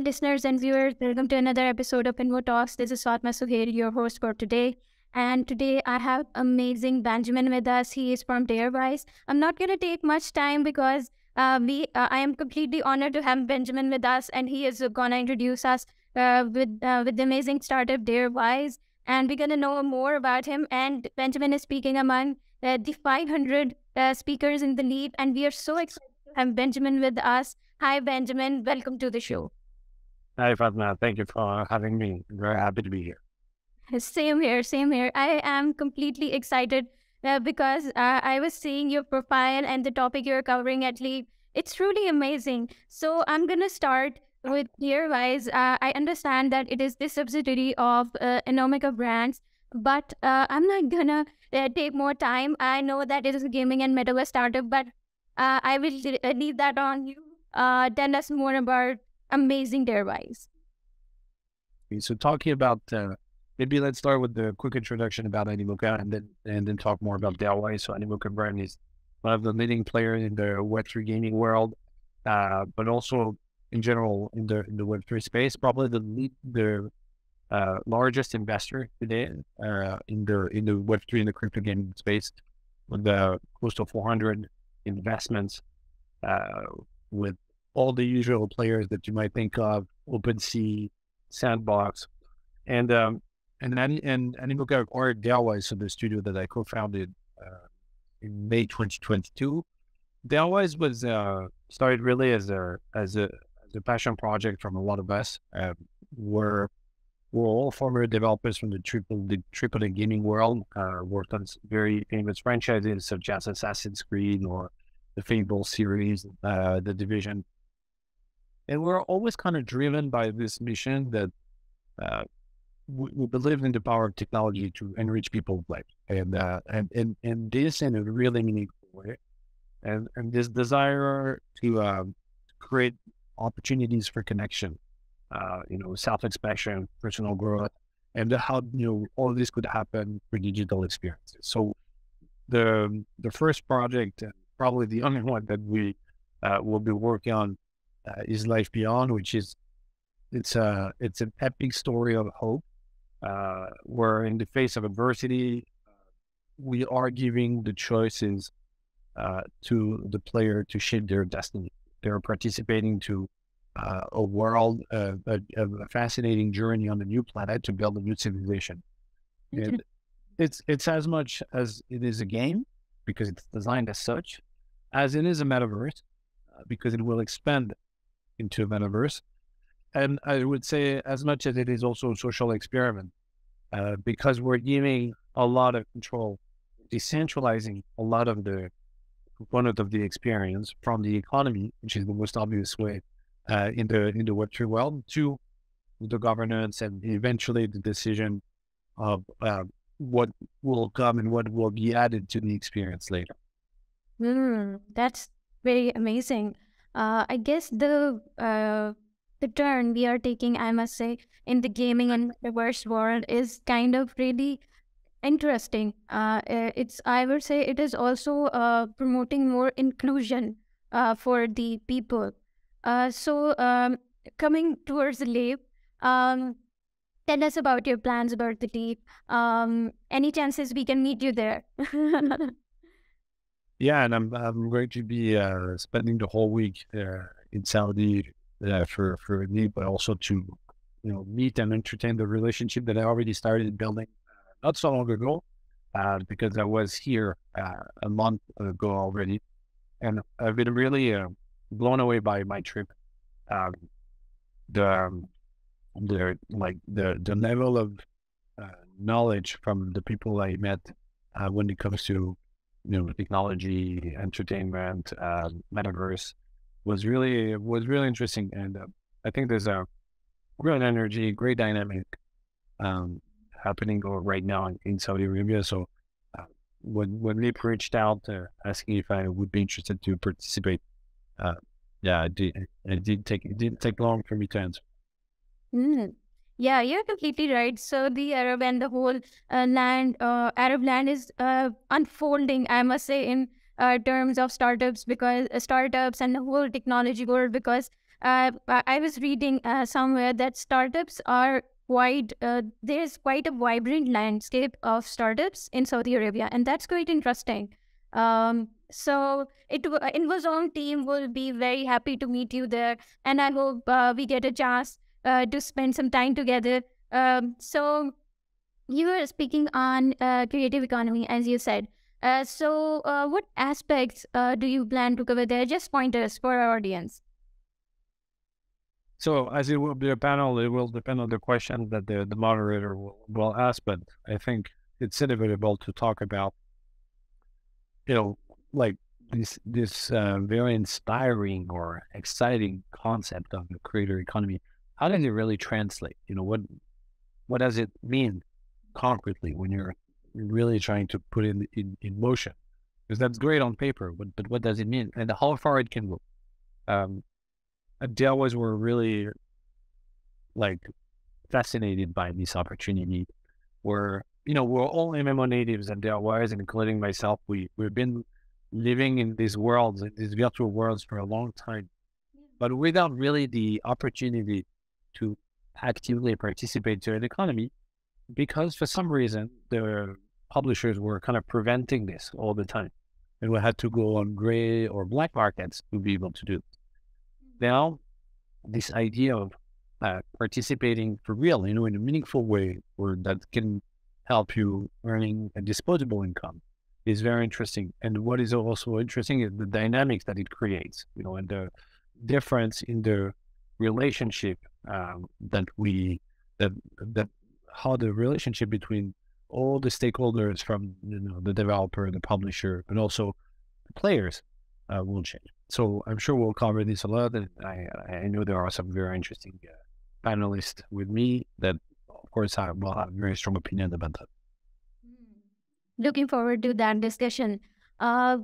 Listeners and viewers, welcome to another episode of Invo Talks. This is Fatma Suhail, your host for today. And today I have amazing Benjamin with us. He is from Darewise. I'm not going to take much time because uh, we, uh, I am completely honored to have Benjamin with us, and he is going to introduce us uh, with uh, with the amazing startup Darewise. And we're going to know more about him. And Benjamin is speaking among uh, the 500 uh, speakers in the LEAP, and we are so excited to have Benjamin with us. Hi, Benjamin. Welcome to the show. Hi, Fatma. Thank you for having me. Very happy to be here. Same here, same here. I am completely excited uh, because uh, I was seeing your profile and the topic you're covering at Leap. It's truly amazing. So I'm going to start with Darewise. Uh, I understand that it is the subsidiary of uh, Animoca Brands, but uh, I'm not going to uh, take more time. I know that it is a gaming and metaverse startup, but uh, I will leave that on you. Tell us more about amazing Darewise. So talking about uh, maybe let's start with the quick introduction about Animoca and then and then talk more about Darewise. So Animoca brand is one of the leading players in the Web3 gaming world, uh, but also in general in the in the Web3 space. Probably the lead, the uh, largest investor today uh, in the in the Web3 and the crypto gaming space, with the close to 400 investments, uh, with all the usual players that you might think of, OpenSea, Sandbox, and um, and and and Animoca acquired Darewise, so the studio that I co-founded uh, in May 2022. Darewise was uh, started really as a as a as a passion project from a lot of us. Uh, we're we're all former developers from the triple the triple A gaming world. Uh, worked on very famous franchises such as Assassin's Creed or the Fable series, uh, the Division and we're always kind of driven by this mission that uh, we, we, believe in the power of technology to enrich people's life, and uh, and and and this in a really meaningful way, and and this desire to um, create opportunities for connection, uh, you know, self-expression, personal growth, and how you know all this could happen for digital experiences. So the the first project, probably the only one that we uh, will be working on uh, is Life Beyond, which is it's a it's an epic story of hope, uh, where in the face of adversity, we are giving the choices uh, to the player to shape their destiny. They're participating to uh, a world, uh, a, a, fascinating journey on a new planet to build a new civilization. And it's it's as much as it is a game because it's designed as such, as it is a metaverse uh, because it will expand into a metaverse. And I would say, as much as it is also a social experiment, uh, because we're giving a lot of control, decentralizing a lot of the component of the experience from the economy, which is the most obvious way uh, in the in the Web three world, to the governance and eventually the decision of uh, what will come and what will be added to the experience later. Mm, that's very amazing uh, I guess the uh, the turn we are taking, I must say, in the gaming and metaverse world is kind of really interesting. Uh, it's I would say it is also uh, promoting more inclusion uh, for the people. Uh, so um, coming towards the leap, um, tell us about your plans about the leap. Um, any chances we can meet you there? Yeah, and I'm I'm going to be uh, spending the whole week uh, in Saudi uh, for for me, but also to you know meet and entertain the relationship that I already started building uh, not so long ago, uh, because I was here uh, a month ago already, and I've been really blown away by my trip. Um, the um, the like the the level of knowledge from the people I met when it comes to you know, technology, entertainment, uh, metaverse was really was really interesting, and uh, I think there's a great energy, great dynamic um, happening right now in, Saudi Arabia. So uh, when when they reached out uh, asking if I would be interested to participate, uh, yeah, it did, it did take it didn't take long for me to answer. Mm. Yeah, you're completely right. So the Arab and the whole uh, land, uh, Arab land is uh, unfolding, I must say, in uh, terms of startups because uh, startups and the whole technology world because uh, I was reading somewhere that startups are quite there's quite a vibrant landscape of startups in Saudi Arabia, and that's quite interesting. Um, so it InvoZone team will be very happy to meet you there, and I hope we get a chance uh, to spend some time together. Um, so you were speaking on uh, creative economy, as you said. Uh, so, uh, what aspects uh, do you plan to cover there? Just pointers for our audience. So, as it will be a panel, it will depend on the questions that the, the moderator will, will ask. But I think it's inevitable to talk about, you know, like this this uh, very inspiring or exciting concept of the creator economy. How does it really translate? You know, what what does it mean concretely when you're really trying to put in, in, in motion. Because that's great on paper, but, but what does it mean? And how far it can go. Um, Darewise, we're really like fascinated by this opportunity where, you know, we're all MMO natives and Darewise, and including myself, we, we've been living in these worlds, these virtual worlds for a long time, but without really the opportunity to actively participate to an economy because for some reason the publishers were kind of preventing this all the time. And we had to go on gray or black markets to be able to do. Now, this idea of uh, participating for real, you know, in a meaningful way, or that can help you earning a disposable income is very interesting. And what is also interesting is the dynamics that it creates, you know, and the difference in the relationship um, that we that that how the relationship between all the stakeholders from you know the developer, the publisher, but also the players uh, will change. So I'm sure we'll cover this a lot, and I I know there are some very interesting uh, panelists with me that, of course, I will have very strong opinion about that. Hmm. Looking forward to that discussion. Uh,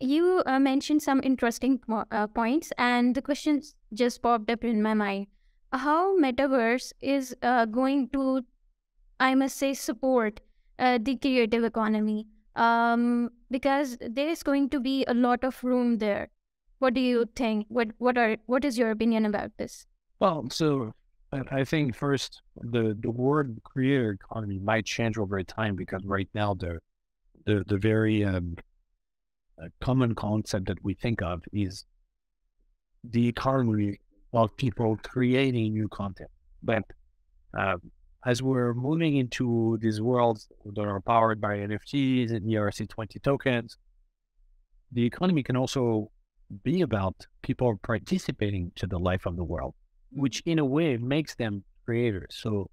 you uh, mentioned some interesting uh, points, and the questions just popped up in my mind. How metaverse is uh, going to I must say, support uh, the creative economy um, because there is going to be a lot of room there. What do you think? What what are what is your opinion about this? Well, so I think first the the word creator economy might change over time because right now the the the very um, uh, common concept that we think of is the economy of people creating new content, but uh, as we're moving into these worlds that are powered by NFTs and ERC20 tokens, the economy can also be about people participating to the life of the world, which in a way makes them creators. So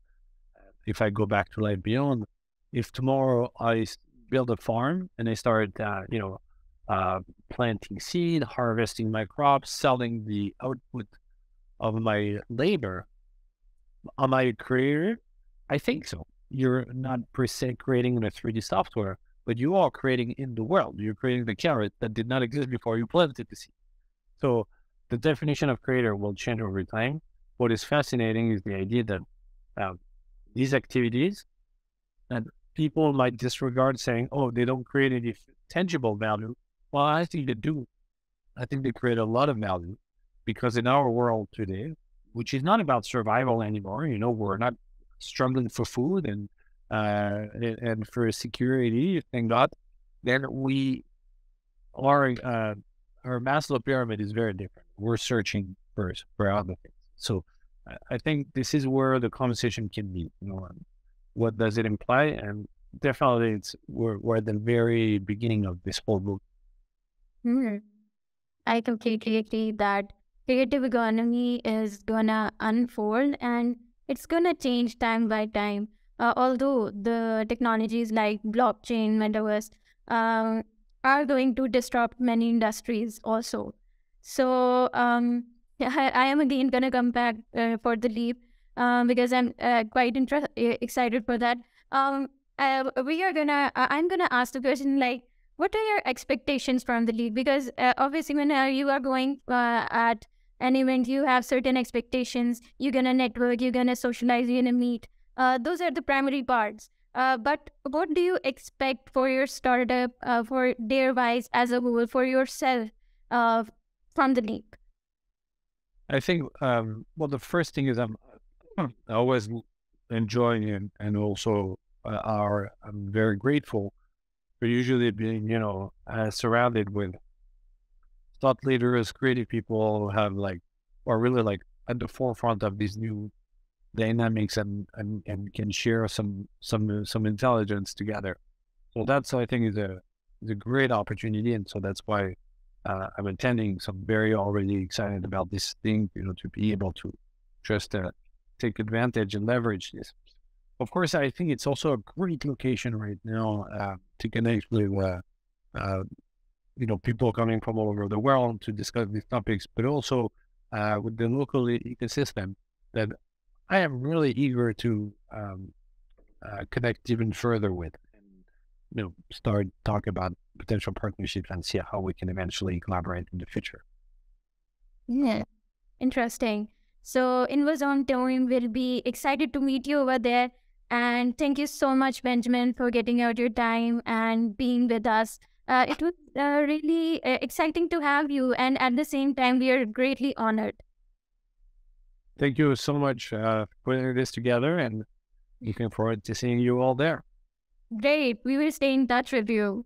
if I go back to life beyond, if tomorrow I build a farm and I start, uh, you know, uh, planting seed, harvesting my crops, selling the output of my labor, am I a creator? I think so. You're not per se creating in a 3D software, but you are creating in the world. You're creating the carrot that did not exist before you planted the seed. So the definition of creator will change over time. What is fascinating is the idea that uh, these activities that people might disregard saying, oh, they don't create any tangible value. Well, I think they do. I think they create a lot of value because in our world today, which is not about survival anymore, you know, we're not struggling for food and uh, and for security, thank God, then we our uh, our Maslow pyramid is very different. We're searching first for other things. So I think this is where the conversation can be. You know, what does it imply? And definitely, it's we're, we're at the very beginning of this whole book. Mm-hmm. I completely agree that creative economy is gonna unfold and it's gonna change time by time. Uh, although the technologies like blockchain, metaverse, um, are going to disrupt many industries also. So um, I, I, am again gonna come back uh, for the leap um, because I'm uh, quite inter- excited for that. Um, uh, we are gonna. I'm gonna ask the question like, what are your expectations from the LEAP? Because uh, obviously, when uh, you are going uh, at an event you have certain expectations you're gonna network you're gonna socialize you're gonna meet. Uh, those are the primary parts. Uh, but what do you expect for your startup uh, for Darewise as a whole for yourself uh, from the LEAP I think um, well, the first thing is I'm always enjoying and, and also uh, are I'm very grateful for usually being you know uh, surrounded with thought leaders, creative people have like are really like at the forefront of these new dynamics and, and, and can share some some some intelligence together. So that's I think is a is a great opportunity, and so that's why uh, I'm attending. So I'm very already excited about this thing, you know, to be able to just uh, take advantage and leverage this. Of course, I think it's also a great location right now uh, to connect with, uh, uh, you know, people coming from all over the world to discuss these topics, but also uh, with the local ecosystem that I am really eager to um, uh, connect even further with and you know start talk about potential partnerships and see how we can eventually collaborate in the future. Yeah, interesting. So Invo's team will be excited to meet you over there. And thank you so much, Benjamin, for getting out your time and being with us. Uh, it was uh, really uh, exciting to have you, and at the same time, we are greatly honored. Thank you so much uh, for putting this together, and looking forward to seeing you all there. Great. We will stay in touch with you.